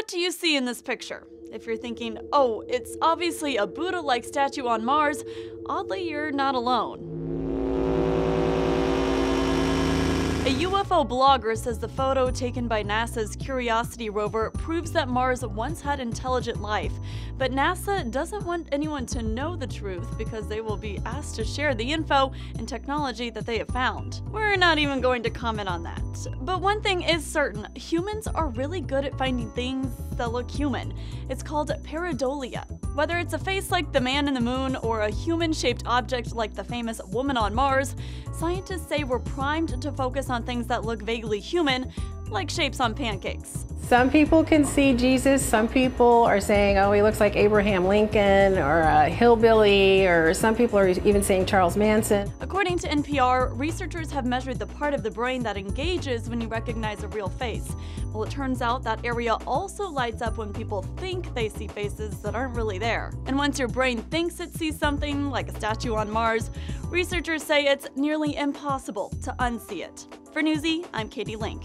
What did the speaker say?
what do you see in this picture? If you're thinking, oh, it's obviously a Buddha like statue on Mars, oddly, you're not alone. A UFO blogger says the photo taken by NASA's Curiosity rover proves that Mars once had intelligent life, but NASA doesn't want anyone to know the truth because they will be asked to share the info and technology that they have found. We're not even going to comment on that. But one thing is certain humans are really good at finding things that look human. It's called pareidolia. Whether it's a face like the man in the moon or a human shaped object like the famous woman on Mars, scientists say we're primed to focus on things that look vaguely human, like shapes on pancakes. Some people can see Jesus. Some people are saying, oh, he looks like Abraham Lincoln or a hillbilly, or some people are even saying Charles Manson. According to NPR, researchers have measured the part of the brain that engages when you recognize a real face. Well, it turns out that area also lights up when people think they see faces that aren't really there. And once your brain thinks it sees something, like a statue on Mars, researchers say it's nearly impossible to unsee it. For Newsy, I'm Katie Link.